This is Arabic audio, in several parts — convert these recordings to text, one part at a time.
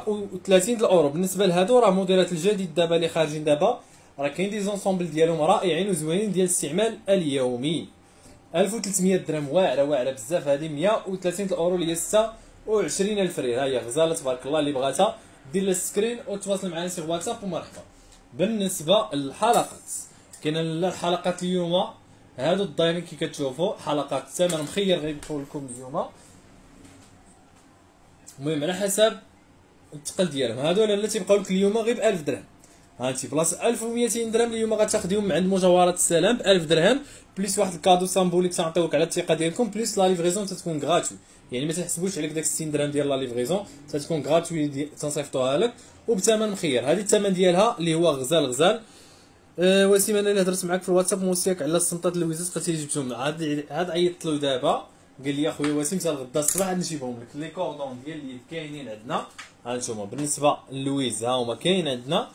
و30 الأورو. بالنسبة لهادو راه موديلات الجديد دابا اللي خارجين دابا راه كاين des ensembles ديالهم رائعين وزوينين ديال الاستعمال اليومي. 1300 درهم واعرة واعرة بزاف. هذه 130 الأورو اللي هي 26 ألف ريال. ها هي غزالة تبارك الله اللي بغاتها دير لها ال screen وتواصل معنا sur واتساب ومرحبا. بالنسبة للحلقات كاين الحلقات اليوم. هادو الدايرين كي كتشوفوا حلقات الثمن مخير غيبقاو لكم اليوم. المهم على حسب الثقل ديالهم. هادو لا تيبقاو لك اليوم غير ب 1000 درهم. هانتي بلاص 1200 درهم اليوم غتاخديهم من عند مجوهرات السلام ب 1000 درهم plus واحد ال cadeau symbolique تنعطيوك على الثقة ديالكم plus la livraison تتكون gratuite يعني ما تحسبوش عليك داك 60 درهم ديال la livraison تتكون gratuite تنصيفطوها لك وبثمن مخير. هذه الثمن ديالها اللي هو غزال غزال. أه وسيم أنا اللي هضرت معاك في الواتساب موصيك على السنطات اللويزات قلت لي جبتهم. عاد عاد عيطت له دابا. قال لي أخويا وسيم حتى الغدا الصباح نجيبهم لك. les cordons ديال اللي كاينين عندنا. ها أنتم بالنسبة للويز ها هما كاين عندنا.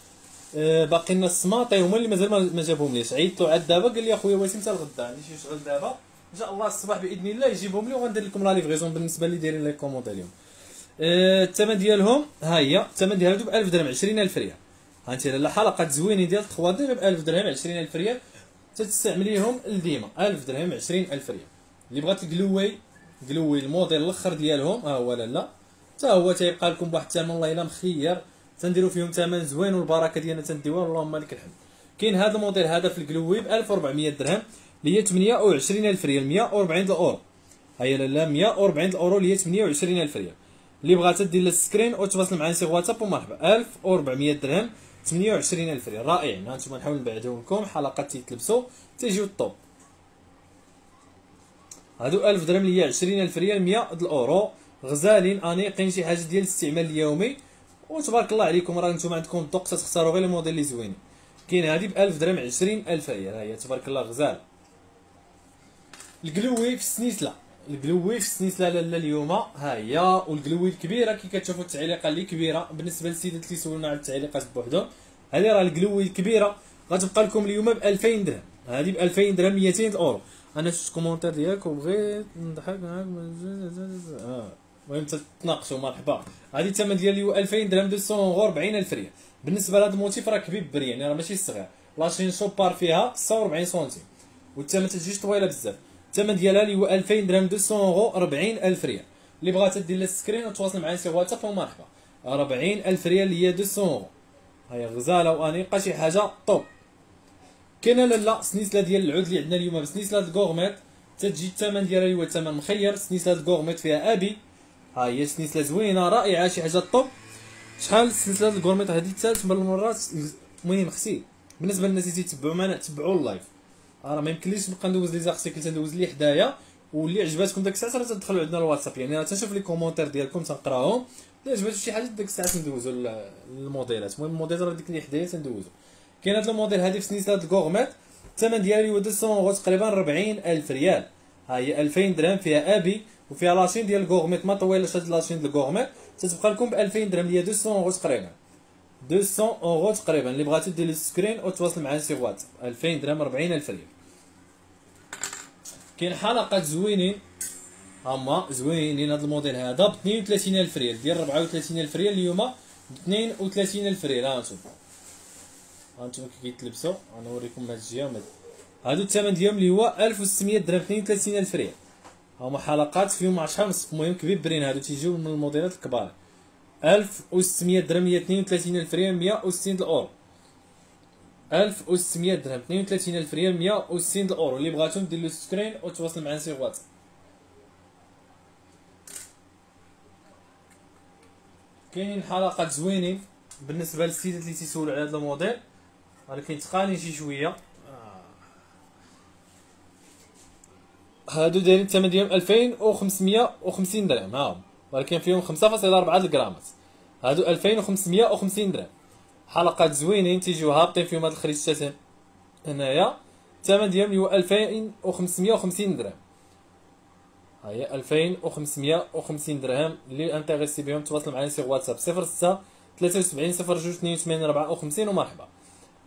أه باقي لنا السماطي هما اللي مازال ما جابهم ليش. عيطت له عاد دابا قال لي أخويا وسيم حتى الغدا عندي شي شغل دابا. إن شاء الله الصباح بإذن الله يجيبهم لي وغندير لكم la livraison بالنسبة اللي دايرين les commandes اليوم أه الثمن ديالهم ها هي الثمن ديالهم ب 1000 درهم 20000 ريال. ها انت لا حلقات زوينين ديال 3D ب 1000 درهم 20000 ريال. تستعمليهم لديما. 1000 درهم 20000 ريال. اللي بغات القلوي قلوي الموديل الأخر ديالهم. ها هو لا حتى هو تيبقى لكم بواحد الثمن والله إلا مخير. تنديروا فيهم ثمن زوين والبركة ديالنا تنديوها اللهم لك الحمد. كاين هذا الموديل هذا في القلوي ب 1400 درهم اللي هي 28000 ريال 140 الاورو هيا لا 140 الاورو اللي هي 28000 ريال. اللي بغات دير ال screen وتواصل معنا sur واتساب ومرحبا 1400 درهم 28000 ريال. رائعين. هانتوما نحاول نبعدهم لكم. حلقات تيتلبسوا تيجيو الطوب. هادو 1000 درهم اللي هي 20000 ريال 100 الأورو. غزالين انيقين شي حاجة ديال الاستعمال اليومي. وتبارك الله عليكم راه نتوما عندكم الذوق تختاروا غير الموديل اللي زوينين. كاين هادي ب 1000 درهم 20000 ريال ها هي تبارك الله غزال. القلوي في السنيسلة. القلوي في السنيسلة لالا اليوم. ها هي. والقلوي الكبيرة كي كتشوفوا التعليقة اللي كبيرة بالنسبة للسيدات اللي سولونا على التعليقات بوحدهم هذه راه القلوي الكبيرة. غتبقى لكم اليوم ب 2000 درهم. هذه ب 2000 درهم 200 اورو أنا شفت commentaire ديالك وبغيت نضحك معاك المهم تتناقشوا مرحبا هذه الثمن ديالي هو 2000 درهم 200 اورو 40000 ريال. بالنسبة لهذا ال motif راه كبير بري يعني راه ماشي صغير. la chaîne Chopard فيها 46 سنتيم. والثمن تجيش طويلة بزاف. الثمن ديالها اللي هو 2000 درهم 200 اورو 40000 ريال. اللي بغات دير لها السكرين وتواصل معايا سي واتساب ومرحبا 40000 ريال اللي هي 200 اورو هي غزالة وأنيقة شي حاجة؟ طوب. كاينة لالا سنيسله ديال العود اللي عندنا اليوم بسنيسله الكورميت تتجي الثمن ديالها هو الثمن مخير. سنيسله الكورميت فيها آبي. ها هي سنيسله زوينة رائعة شي حاجة طوب شحال سلسله الكورميت هذه ثالث المرات. المهم خسي. بالنسبة للناس اللي تيتبعوا معنا تبعوا ال live. راه ما يمكنليش نبقى ندوز les articles تندوز لي حدايا. واللي عجباتكم ديك الساعة راه تدخلوا عندنا الواتساب. يعني راه تنشوف les commentaires ديالكم تنقراهم. إلا عجباتو شي حاجة ديك الساعة تندوزو الموديلات المهم الموديل راه ديك اللي حدايا تندوزو. كاين هذا الموديل هذه في سنيسله ال gourmette الثمن هو 200 اورو تقريبا 40000 ريال. ها هي 2000 درهم فيها أبي وفيها la chaîne ديال ال gourmette ما طويلاش هاد la chaîne ديال ال gourmette تتبقى لكم ب 2000 درهم اللي هي 200 اورو تقريبا. 200 اورو تقريبا اللي بغاتو دير ال screen وتواصل معنا sur واتساب. 2000 درهم 40000 ريال. كاين حلقات زوينين. هما زوينين هذا الموديل هذا ب 32000 ريال ديال 34000 ريال اليوم ب 32000 ريال ها أنتم. ها أنتم كي كيتلبسوا غنوريكم هاد الجهة. هادو الثمن ديالهم اللي هو 1600 درهم 32000 ريال. هما حلقات فيهم 10 نصف. المهم كبيرين هادو تيجيو من الموديلات الكبار. 1600 درهم هي 32000 ريال 160 الأورو. 1600 درهم 32000 ريال 160 الأورو. اللي بغاتهم دير le screen وتواصل معنا sur واتس كاينين حلقات زوينين بالنسبة للسيدات اللي تيسولوا على هذا الموديل. ولكن تقالين شي شوية. هادو دايرين الثمن ديالهم 2550 درهم ها. ولكن فيهم 5.4 الغرامات هادو 2550 درهم. حلقات زوينين تيجيو هابطين فيهم هاد الخريطتين هنايا الثمن ديالهم هو 2550 درهم. هاهي 2550 درهم. اللي intéressée بهم تواصل معنا sur واتساب 06 73 02 82 54 ومرحبا.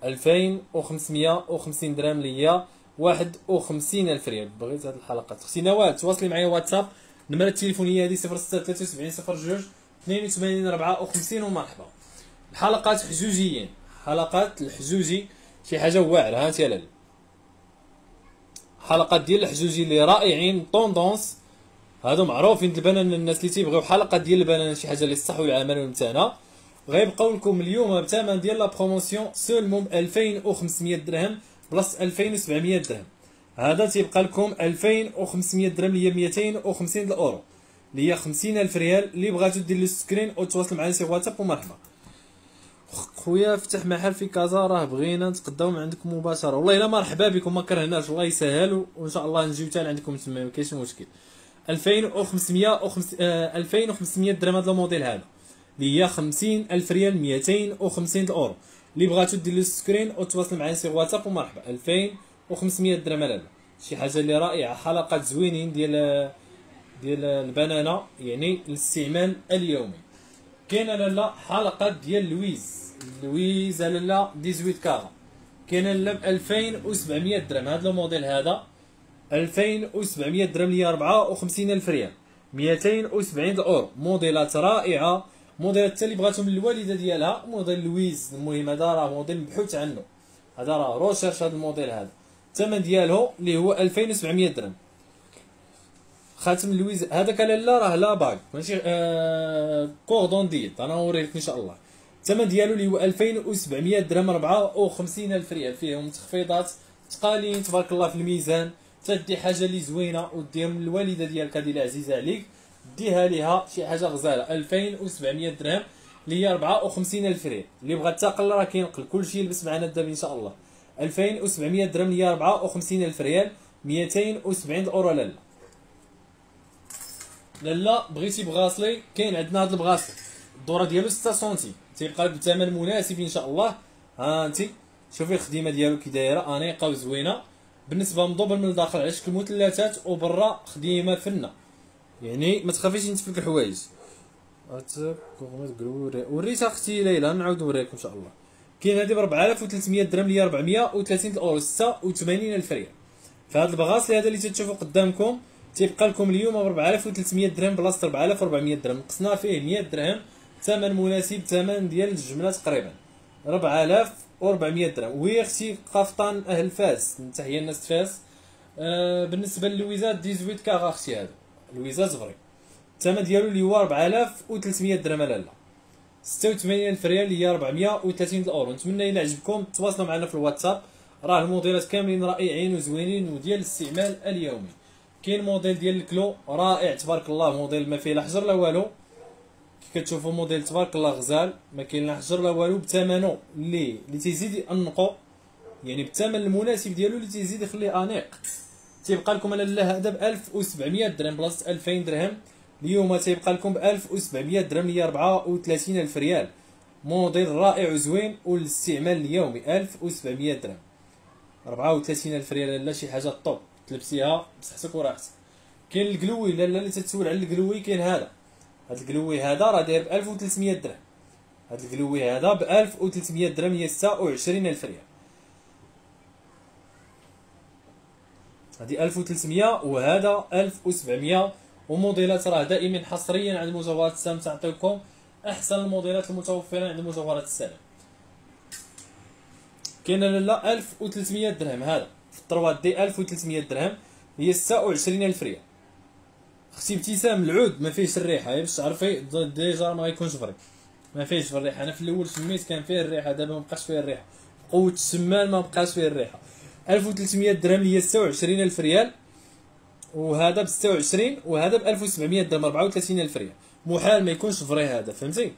2550 درهم اللي هي 51 ألف ريال. بغيت هاد الحلقات أختي نوال تواصلي معايا واتساب. النمره التليفونية هذه 06 73 02 82 54 ومرحبا. الحلقات حجوجيين. حلقات الحجوجي شي حاجة واعرة ها انت حلقات ديال الحجوجي اللي رائعين tendance هادو معروفين البنان الناس اللي تيبغيو حلقات ديال البنان شي حاجة اللي صحوا العمل نتاعنا غيبقاو لكم اليوم بثمن ديال la promotion seulement 2500 درهم بلاصة 2700 درهم. هذا تيبقى لكم 2500 درهم اللي هي 250 الأورو اللي هي 50000 ريال اللي بغاتو دير les screens أو تواصل معنا sur واتساب ومرحبا. خويا فتح محل في كازا راه بغينا نتقداو من عندكم مباشرة. والله إلا مرحبا بكم ما كرهناش الله يسهل وإن شاء الله نجيو حتى عندكم تما ما كاينش مشكل. 2500 2500 درهم هذا الموديل هذا. اللي هي 50000 ريال 250 الاورو اللي بغاتو دير les screens أو تواصل معنا sur واتساب ومرحبا. 2500 درهم لالا شي حاجة اللي رائعة. حلقات زوينين ديال ديال البنانة يعني الاستعمال اليومي. كاينة لالا حلقة ديال لويز. لويز لالا 18 carats. كاينة لالا ب 2700 درهم. هذا الموديل هذا. 2700 درهم اللي هي 54 ألف ريال. 270 اورو موديلات رائعة. موديلات حتى اللي بغاتهم الوالدة ديالها موديل لويز. المهم هذا راه موديل مبحوث عنه. هذا راه recherché هذا الموديل هذا. الثمن ديالو اللي هو 2700 درهم. خاتم لويز هذاك لالا راه la bague. ماشي آه cordon ديال. أنا نوريك إن شاء الله. الثمن ديالو اللي هو 2700 درهم 54 ألف ريال. فيهم تخفيضات تقالين تبارك الله في الميزان. تدي حاجة اللي زوينة وديها من الوالدة ديالك هذه اللي عزيزة عليك. ديها ليها شي حاجة غزالة. 2700 درهم اللي هي 54 ألف ريال. اللي بغى تاقل راه كينقل. كلشي يلبس معنا الدابا إن شاء الله. 2700 درهم اللي هي 54 ألف ريال 270 أورو لالا لالا بغيتي بغاسلي كاين عندنا هذا البغاسلي الدورة ديالو 6 سنتيم تيبقى بثمن مناسب إن شاء الله. ها انت شوفي الخدمه ديالو كي دايرة. انيقه وزوينه بالنسبة مضوبل من الداخل على شكل مثلثات وبرا خديمة فنة. يعني ما تخافيش نتفك الحوايج. وريت أختي ليلى نعاود نوريكم إن شاء الله. كاين هذه ب 4300 درهم هي 430 الاورو 86 ألف ريال. فهاد ال bracelet هذا اللي تشوفوا قدامكم تيبقى لكم اليوم ب 4300 درهم بلاصة 4400 درهم. نقصنا فيه 100 درهم ثمن مناسب ثمن ديال الجملة تقريبا. 4400 درهم. وهي أختي قفطان أهل فاس تحيه الناس فاس. آه بالنسبة للويزات 18 كاغ أختي هذا. لويزا زفري الثمن ديالو اللي هو 4300 درهم. لالا 86 الف ريال اللي هي 430 الأورو. نتمنى إلى عجبكم تواصلوا معنا في الواتساب. راه الموديلات كاملين رائعين وزوينين وديال الاستعمال اليومي. كاين موديل ديال ال clou رائع تبارك الله. موديل ما فيه لا حجر لا والو. كي كتشوفوا موديل تبارك الله غزال. ما كاين لا حجر لا والو. بثمنه اللي اللي تيزيد ينقو يعني بالثمن المناسب ديالو اللي تيزيد يخليه أنيق. تيبقى لكم أنا لا هذا ب 1700 درهم بلاصة 2000 درهم. اليوم تيبقى لكم ب 1700 درهم اللي 34 ألف ريال. موديل رائع وزوين والاستعمال اليومي 1700 درهم. 34 ألف ريال لا شي حاجة طوب. تلبسيها بصحتك وراحتك كاين القلوي لا لا اللي تتسول على القلوي كاين هذا. هذا القلوي هذا راه داير ب 1300 درهم. هذا القلوي هذا ب 1300 درهم هي 26 ألف ريال. هذه 1300 وهذا 1700 وموديلات راه دائما حصريا عند مجوهرات السلام تعطيكم أحسن الموديلات المتوفرة عند مجوهرات السلام. كاين لالا 1300 درهم هذا. في الطروات دي 1300 درهم. هي 26000 ريال. أختي ابتسام العود ما فيهش الريحة. باش تعرفي déjà ما غيكونش vrai. ما فيهش في الريحة. أنا في الأول سميت كان فيه الريحة دابا ما بقاش فيه الريحة. قوة السمان ما بقاش فيه الريحة. 1300 درهم اللي هي 26000 ريال وهذا ب 26 وهذا ب 1700 درهم 34000 ريال. محال ما يكونش vrai هذا فهمتي؟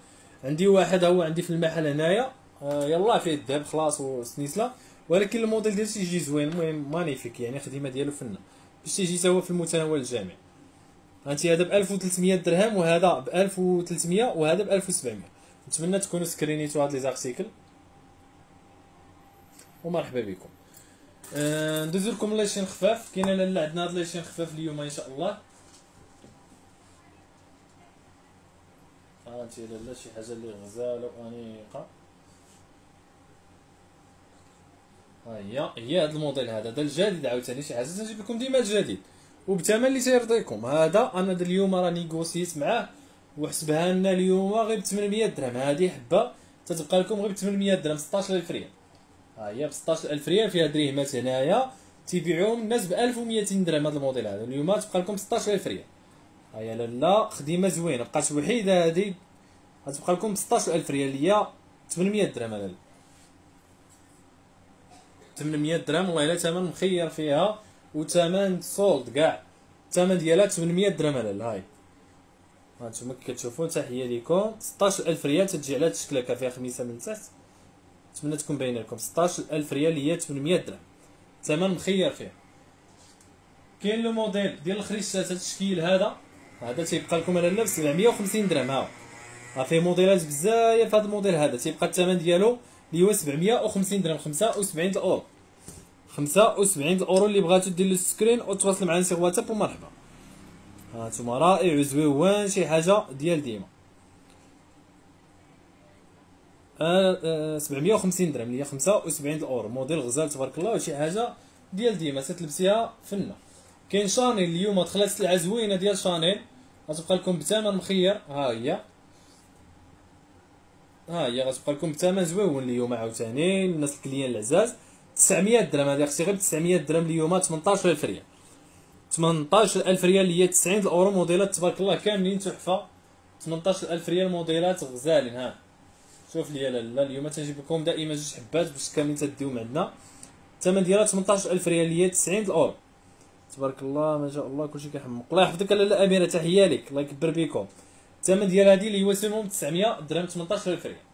عندي واحد هو عندي في المحل هنايا. آه يلا فيه الذهب خلاص وسنيسلا ولكن الموديل ديالو تيجي زوين المهم magnifique يعني خدمه ديالو فنه باش تيجي هو في المتناول الجامع. هانتي هذا ب 1300 درهم وهذا ب 1300 وهذا ب 1700 نتمنى تكونوا سكرينيتو هاد les articles. ومرحبا بكم. آه ندوز لكم les chaînes خفاف. كاين لاله عندنا هاد les chaînes خفاف اليوم إن شاء الله. هانتي لاله شي حاجة اللي غزالة وأنيقة. ها هي هي هذا الموديل هذا. هذا الجديد عاوتاني شي حاجة تنجيب لكم ديما الجديد. وبثمن اللي تيرضيكم. هذا أنا اليوم راه نيغوسيت معاه. وحسبها لنا اليوم غير ب 800 درهم. هذه حبة. تتبقى لكم غير ب 800 درهم 16000 ريال. ها هي ب 16000 ريال فيها دريهمات هنايا. تيبيعوهم الناس ب 1200 درهم هذا الموديل هذا. اليوم تبقى لكم 16000 ريال. ها هي لالا خدمه زوينة. بقات وحيدة هذه غتبقى لكم ب 16000 ريال. هي 800 درهم لالا 800 درهم. والله إلا ثمن مخير فيها. وثمن solde كاع الثمن ديالها 800 درهم لالا هاي. هانتوما كتشوفوا تحيه ليكم 16000 ريال. تتجي على الشكل هكا فيها خميسة من تحت. نتمنى تكون باينة لكم. 16000 ريال هي 800 درهم. ثمن مخير فيه. كاين le modèle ديال الخريشات هذا التشكيل هذا؟ هذا تيبقى لكم على ب 750 درهم. ها ها فيه موديلات بزاف هذا الموديل هذا. تيبقى الثمن ديالو اللي هو 750 درهم. 75 الاورو 75 الاورو اللي بغاتو دير له screen وتواصل معنا سي واتساب ومرحبا. هانتوما رائع وزويون شي حاجة ديال ديما. آه آه 750 درهم اللي هي 75 الأورو. موديل غزال تبارك الله وشي حاجة ديال ديما تتلبسيها فنة. كاين شانيل اليوم دخلت سلعة زوينة ديال شانيل غتبقى لكم بثمن مخير. ها هي. ها هي غتبقى لكم بثمن زوين اليوم عاوتاني. الناس ال clients العزاز. 900 درهم هذه أختي غير 900 درهم اليوم 18000 ريال. 18000 ريال اللي هي 90 الأورو موديلات تبارك الله كاملين تحفة. 18000 ريال موديلات غزالين ها. شوف لي لالا اليوم تنجيب لكم دائما جوج حبات باش كاملين تديو معنا. الثمن ديالها 18000 ريال اللي هي 90 الأورو. تبارك الله ما شاء الله كلشي كيحمق. الله يحفظك. لاله أميرة تحية لك. الله يكبر بكم. الثمن ديال هذه اللي هو سموم 900 درهم 18000 ريال.